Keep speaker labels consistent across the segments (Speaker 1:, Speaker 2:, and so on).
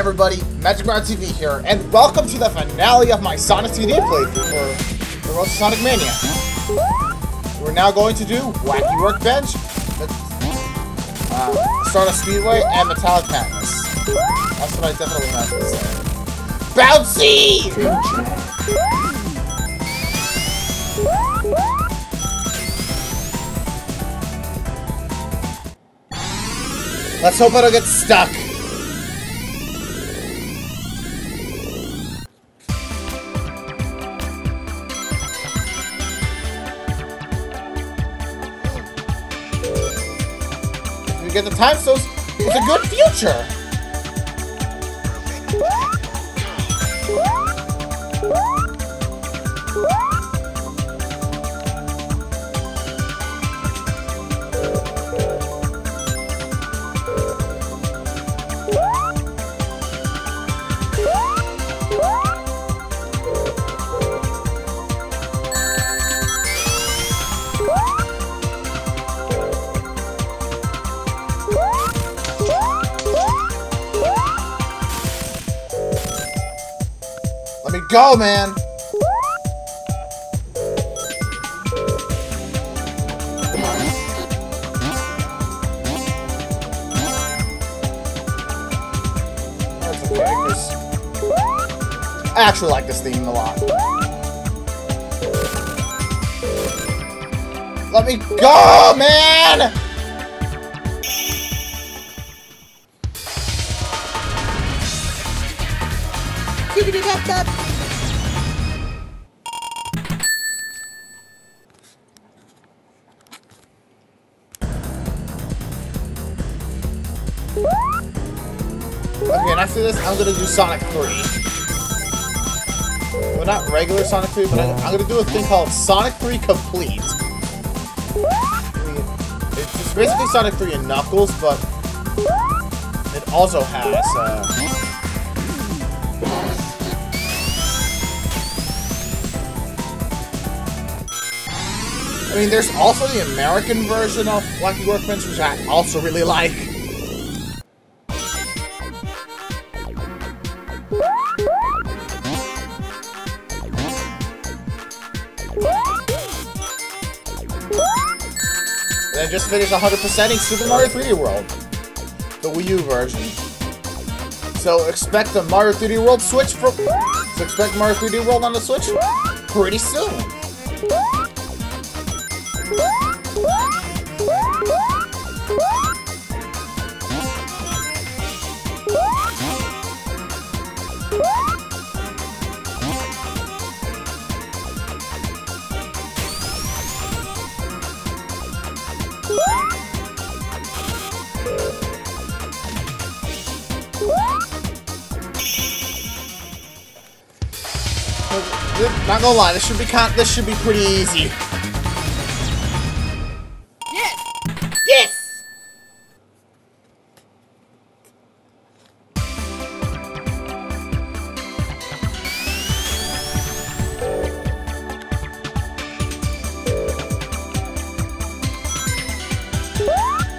Speaker 1: everybody, Magic Mario TV here, and welcome to the finale of my Sonic CD playthrough for the Road Sonic Mania. We're now going to do Wacky Workbench, uh, Stardust Speedway, and Metallic Madness. That's what I definitely have to say. Bouncy! Let's hope I don't get stuck. Get the time so it's a good future. Go, man. I actually like this theme a lot. Let me go, man! Okay, and this, I'm gonna do Sonic 3. Well, not regular Sonic 3, but I'm gonna do a thing called Sonic 3 Complete. It's basically Sonic 3 and Knuckles, but it also has, uh... I mean, there's also the American version of Wacky Workbench, which I also really like. And I just finished 100%ing Super Mario 3D World, the Wii U version. So expect the Mario 3D World Switch for. So expect Mario 3D World on the Switch pretty soon. Not gonna lie, this should be con this should be pretty easy.
Speaker 2: Yes!
Speaker 1: Yes!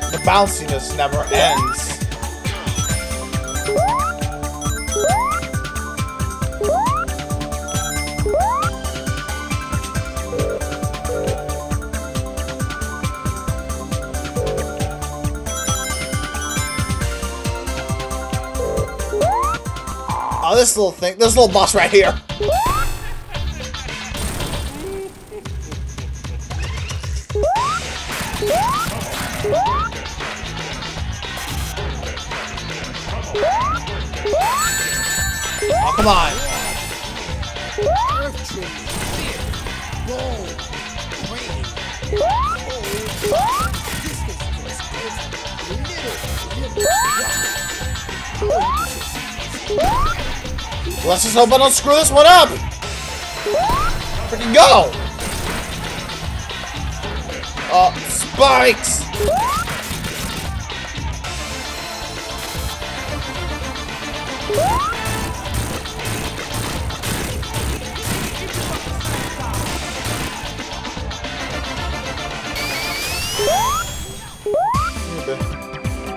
Speaker 1: The bounciness never ends. This little thing, this little boss right here. Oh, come on.
Speaker 2: Earth
Speaker 1: Let's just hope I don't screw this one up. Freaking go. Uh, spikes.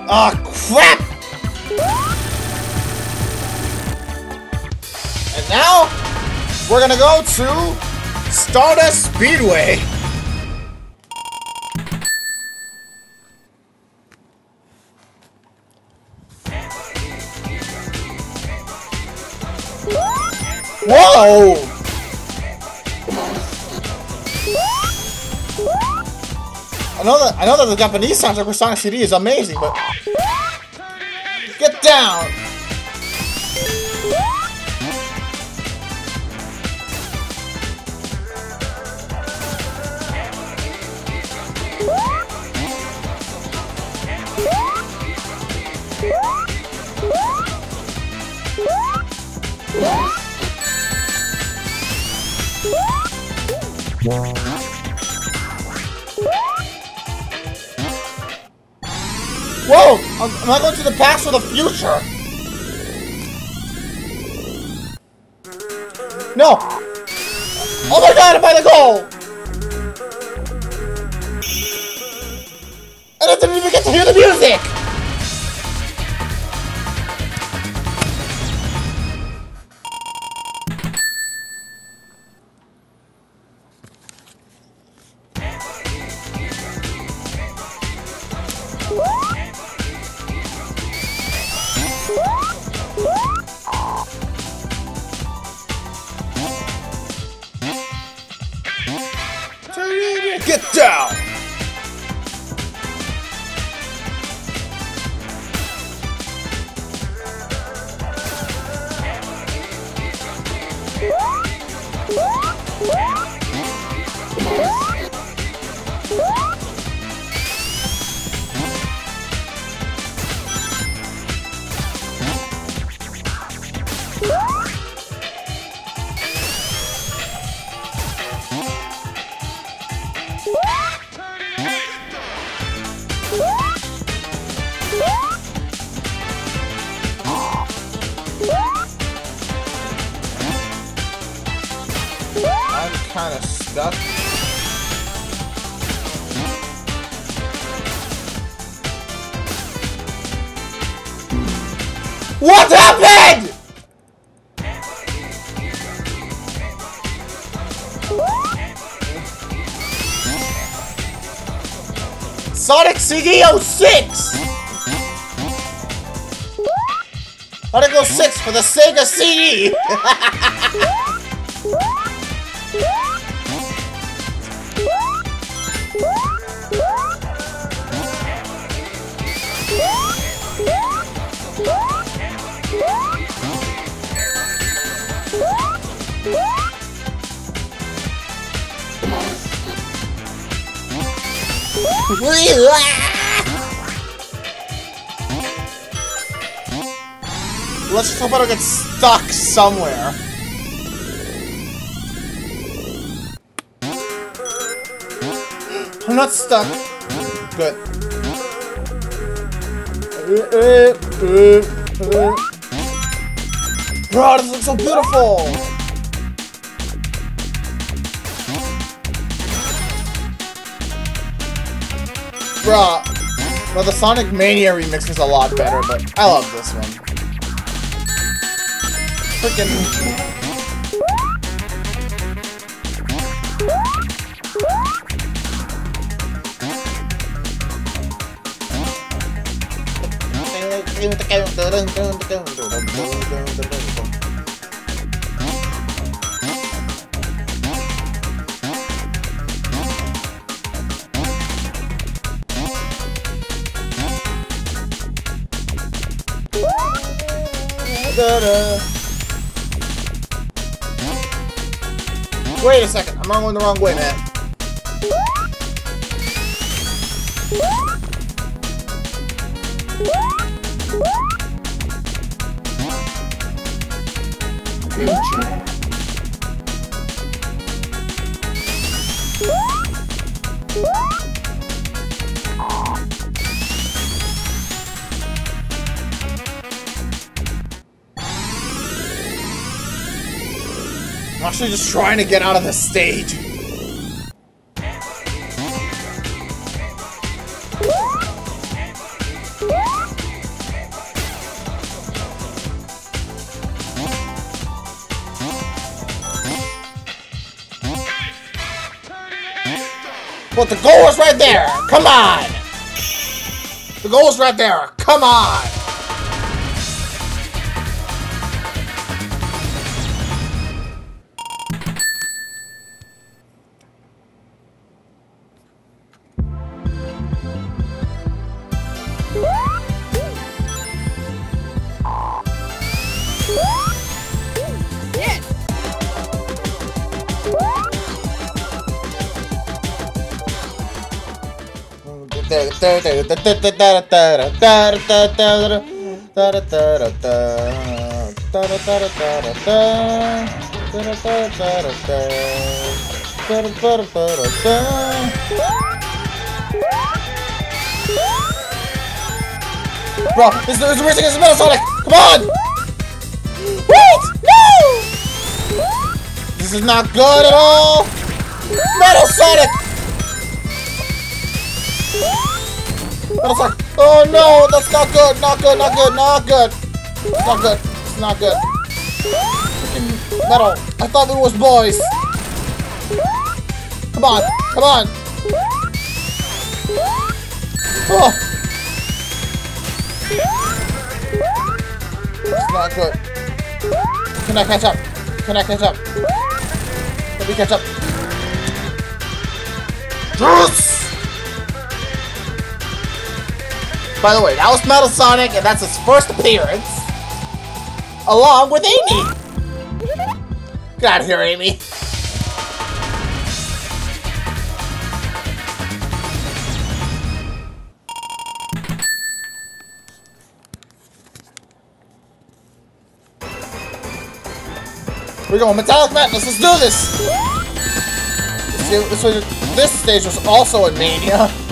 Speaker 1: Ah, crap! Now, we're gonna go to Stardust Speedway. Whoa! I know that I know that the Japanese soundtrack for Sonic CD is amazing, but get down. Whoa! Am I going to the past or the future? No! Oh my god, am I the goal? And I didn't even get to hear the music! Kind of stuck. What happened? Sonic CD 06! Article 6 for the Sega CD! Let's just hope I don't get stuck somewhere. I'm not stuck. Good. Bro, this looks so beautiful! Bruh. Well, the Sonic Mania remix is a lot better, but I love this one. Freaking. Wait a second, I'm going the wrong way, man. actually just trying to get out of the stage. But the goal is right there. Come on. The goal is right there. Come on. Bro, this is racing against Metal Sonic! Come on! Wait! No! This is not good at all! Metal Sonic! Metal Sonic! Oh no, that's not good, not good, not good, not good! Not good, it's not good. Freaking Metal, I thought we was boys! Come on, come on! Oh! It's not good. Can I catch up? Can I catch up? Let me catch up. Yes! By the way, that was Metal Sonic, and that's his first appearance. Along with Amy. Get out of here, Amy. We're going Metallic Madness. Let's do this. See, This, this stage was also in Mania.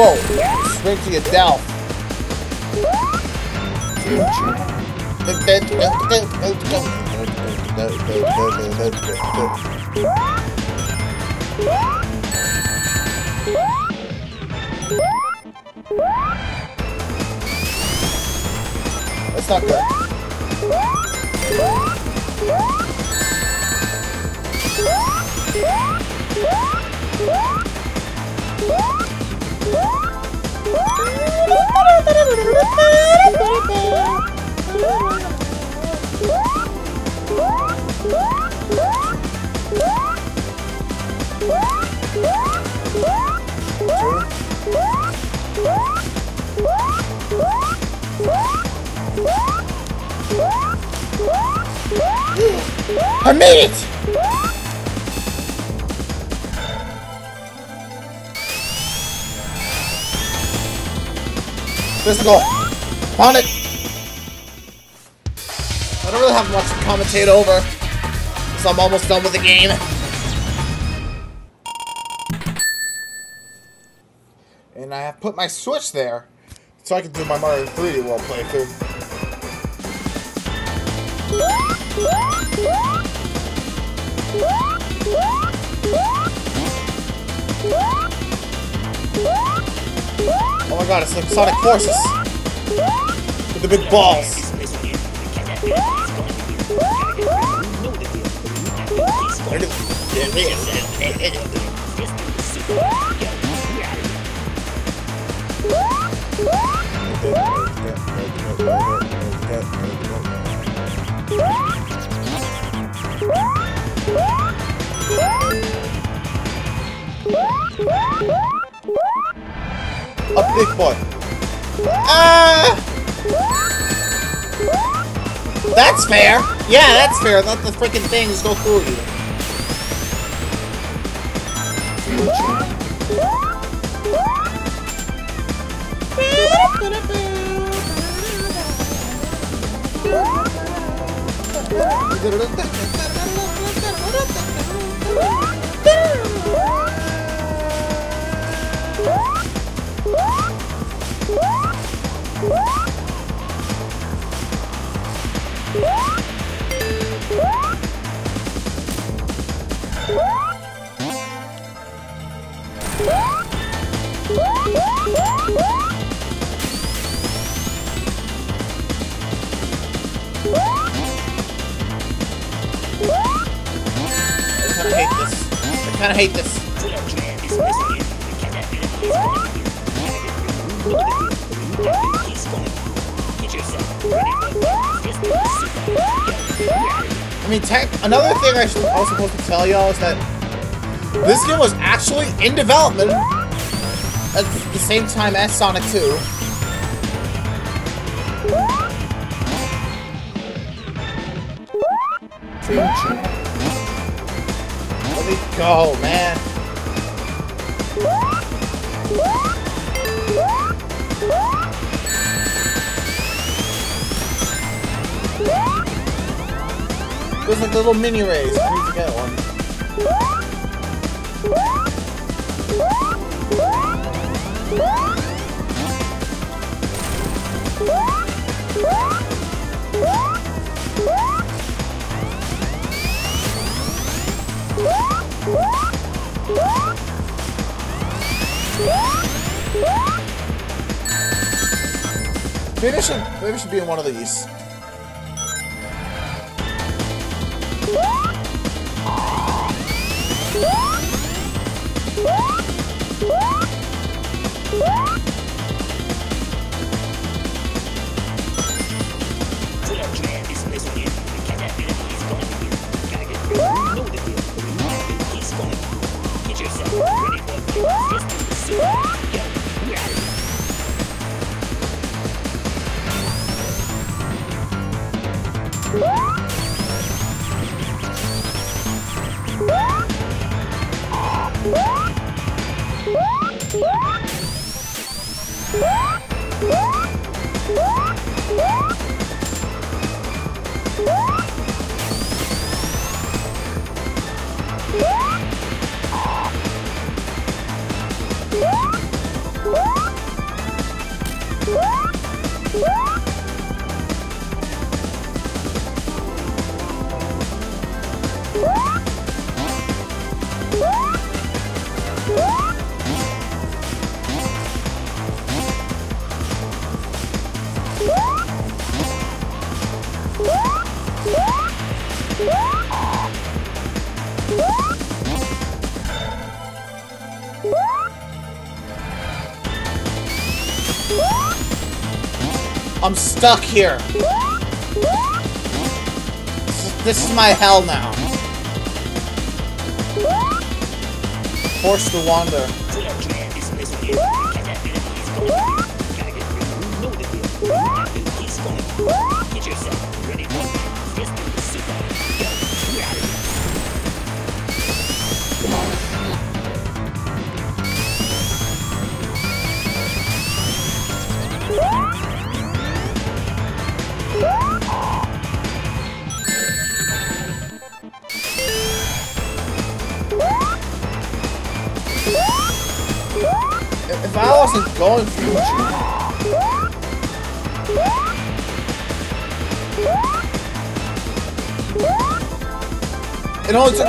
Speaker 1: Whoa! Straight to your Delph. That's not good. I made it! Let's go. On it. I don't really have much to commentate over. Because I'm almost done with the game. And I have put my Switch there. So I can do my Mario 3D World playthrough. God, it's like Sonic Forces! With the big balls! a big boy. Ah! That's fair. Yeah, that's fair. Let the freaking things go through you. kind of hate this. I mean, tech, another thing I, should, was supposed to tell y'all is that this game was actually in development at the same time as Sonic 2. Let me go, man. There's like a little mini race. Maybe should, maybe I should be in one of these. I'm stuck here. This is, my hell now. Forced to wander.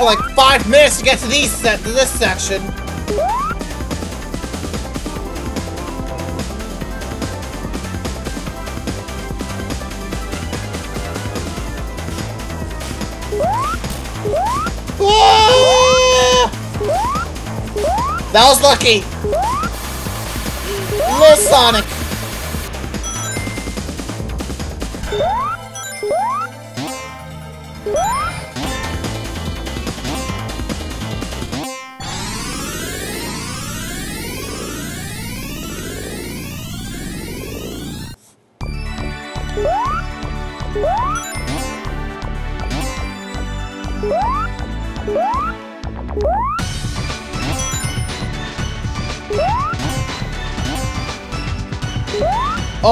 Speaker 1: Took like five minutes to get to these set to this section. That was lucky. Little Sonic.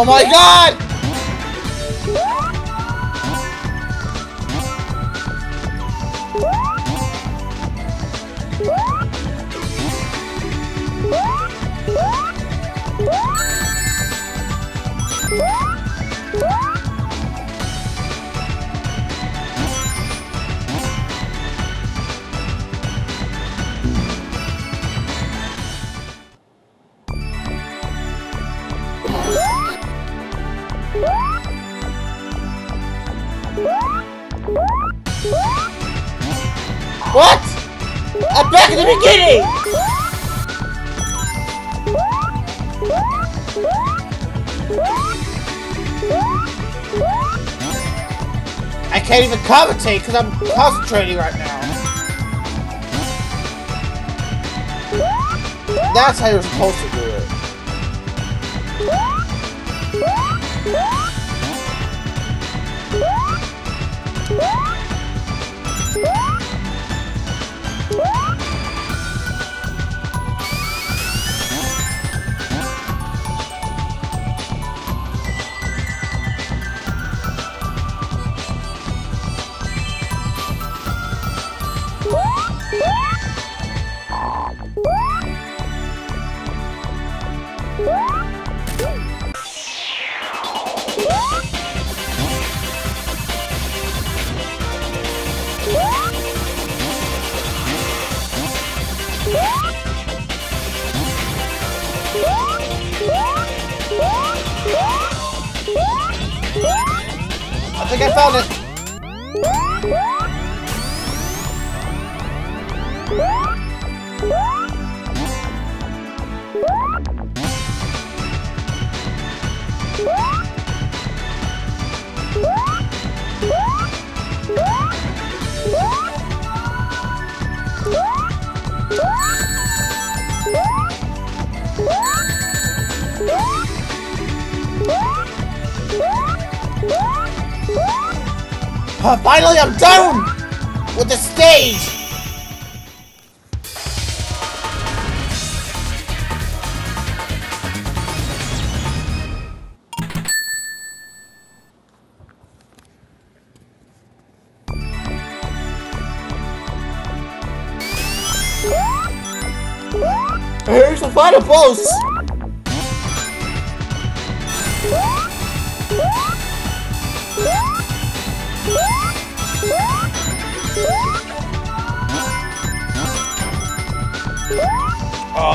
Speaker 1: Oh my god! Back in the beginning! I can't even commentate because I'm concentrating right now. That's how you're supposed to do it. Think I found it. Uh, finally, I'm done with the stage. Here's the final boss.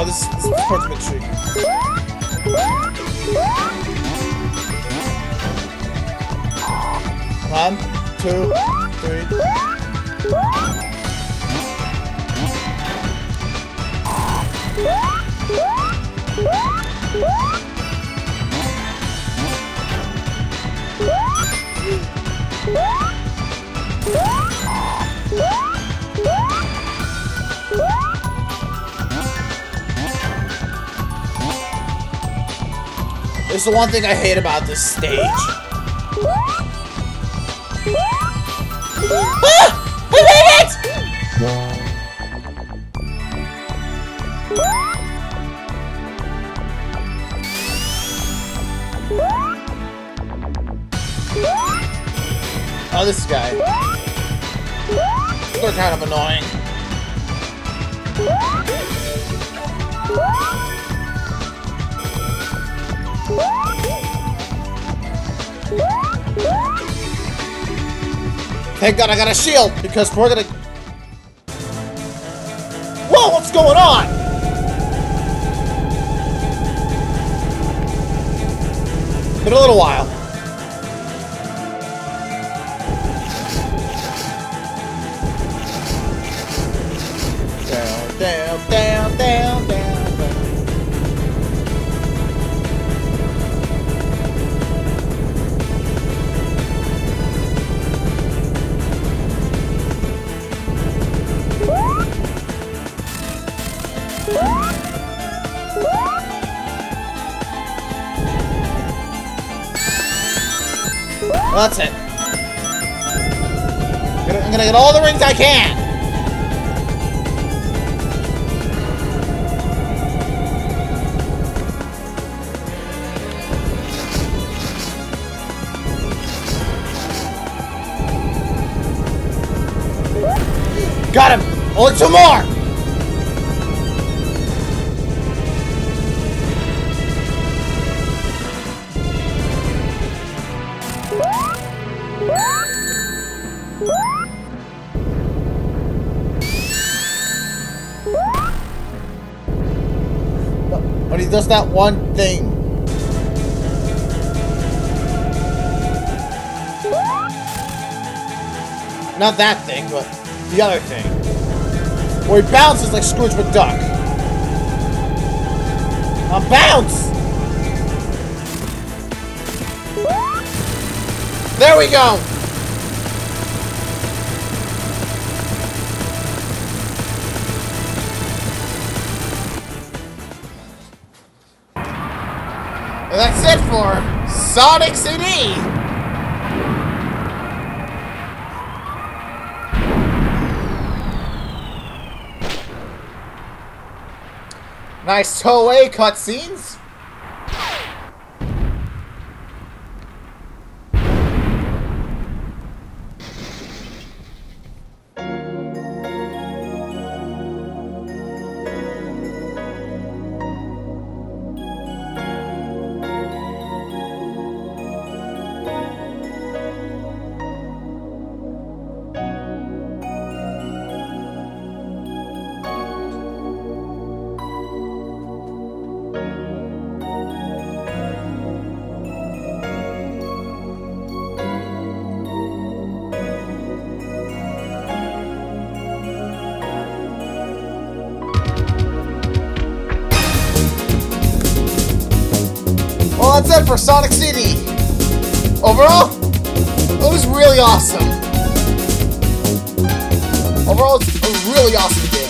Speaker 1: Oh, this, this part's a bit tricky. One, two, three. Is the one thing I hate about this stage. Ah! I made it! Oh, this guy. They're kind of annoying. Thank God I got a shield because we're gonna. Whoa, what's going on? Been a little while. That's it. I'm gonna get all the rings I can. Got him! Only two more! Does that one thing. Not that thing, but the other thing. where he bounces like Scrooge McDuck. Now bounce! There we go! That's it for Sonic CD! Nice Toei cutscenes. That's it for Sonic CD. Overall, it was really awesome. Overall, it's a really awesome game.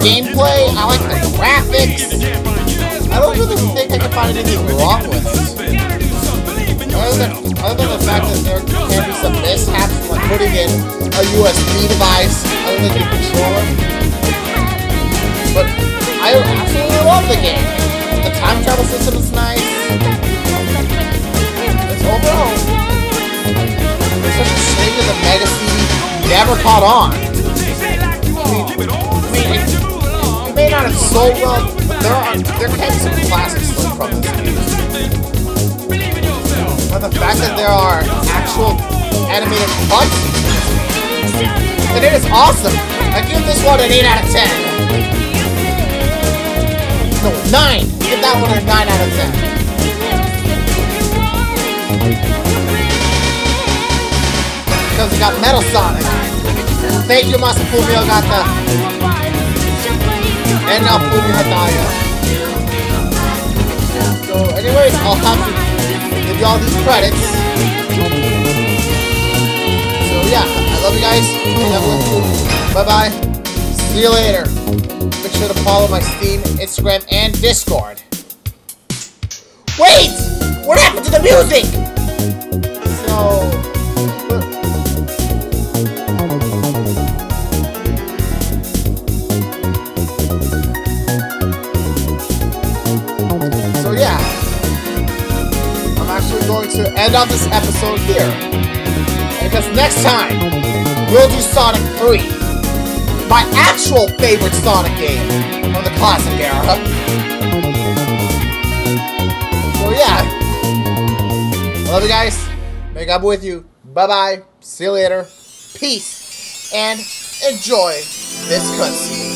Speaker 1: Gameplay, I like the graphics. I don't really think I can find anything wrong with it. Other than, other than the fact that there can be some mishaps when putting in a USB device other than your controller. But I absolutely love the game. The time travel system is nice. It's overall. It's such a shame that the Mega CD never caught on. Sold well, there are there can be some classics from this game. And the fact that there are actual animated cutscenes, and it is awesome. I give this one an 8 out of 10. No, 9. Give that one a 9 out of 10. Because we got Metal Sonic. Thank you, got Ogata. And Naofumi Hataya. So, anyways, I'll have to give y'all these credits. So, yeah, I love you guys. Bye bye. See you later. Make sure to follow my Steam, Instagram, and Discord. Wait! What happened to the music? So end off this episode here. Because next time, we'll do Sonic 3. My actual favorite Sonic game from the classic era. So yeah. I love you guys. God be with you. Bye-bye. See you later. Peace. And enjoy this cutscene.